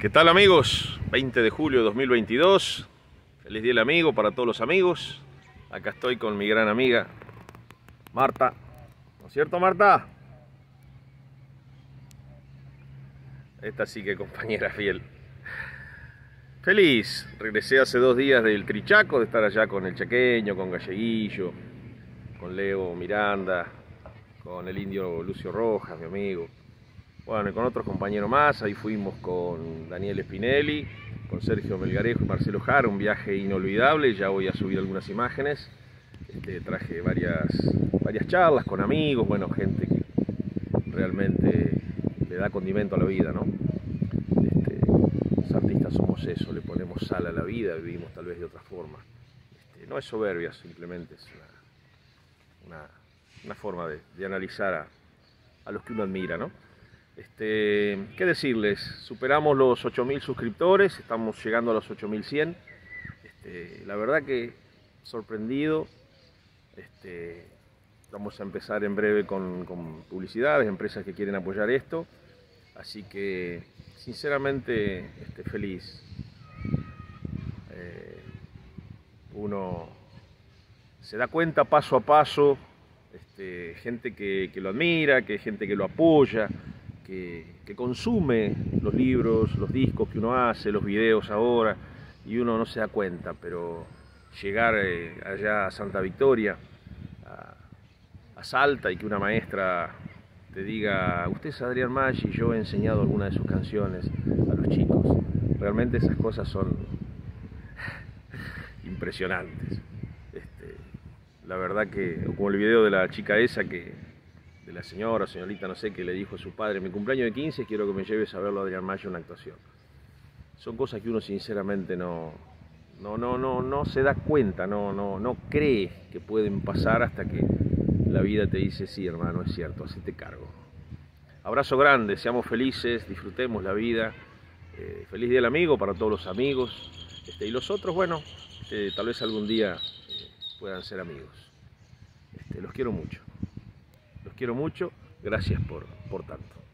¿Qué tal amigos? 20 de julio de 2022. Feliz día del amigo para todos los amigos. Acá estoy con mi gran amiga Marta. ¿No es cierto Marta? Esta sí que compañera fiel. Feliz. Regresé hace dos días del Crichaco, de estar allá con el Chaqueño, con Galleguillo, con Leo Miranda, con el indio Lucio Rojas, mi amigo. Bueno, y con otros compañeros más, ahí fuimos con Daniel Spinelli, con Sergio Melgarejo y Marcelo Jara, un viaje inolvidable, ya voy a subir algunas imágenes. Este, traje varias, varias charlas con amigos, bueno, gente que realmente le da condimento a la vida, ¿no? Este, los artistas somos eso, le ponemos sal a la vida, vivimos tal vez de otra forma. Este, no es soberbia, simplemente es una, una, forma de, de analizar a, a los que uno admira, ¿no? Este, ¿Qué decirles? Superamos los 8.000 suscriptores, estamos llegando a los 8.100. Este, la verdad que sorprendido. Este, vamos a empezar en breve con, publicidades, empresas que quieren apoyar esto. Así que, sinceramente, este, feliz. Eh, uno se da cuenta paso a paso, gente que, que lo admira, que gente que lo apoya que, consume los libros, los discos que uno hace, los videos ahora, y uno no se da cuenta, pero llegar eh, allá a Santa Victoria, a, Salta, y que una maestra te diga, usted es Adrián Maggi, yo he enseñado alguna de sus canciones a los chicos. Realmente esas cosas son impresionantes. Este, la verdad que, como el video de la chica esa que la señora, señorita, no sé, que le dijo a su padre, mi cumpleaños de 15 quiero que me lleves a verlo a Adrián Mayo una actuación. Son cosas que uno sinceramente no, no, no, no, no se da cuenta, no, no, no cree que pueden pasar hasta que la vida te dice, sí hermano, es cierto, así te cargo. Abrazo grande, seamos felices, disfrutemos la vida. Eh, feliz día del amigo para todos los amigos. Este, y los otros, bueno, este, tal vez algún día eh, puedan ser amigos. Este, los quiero mucho quiero mucho, gracias por, por tanto.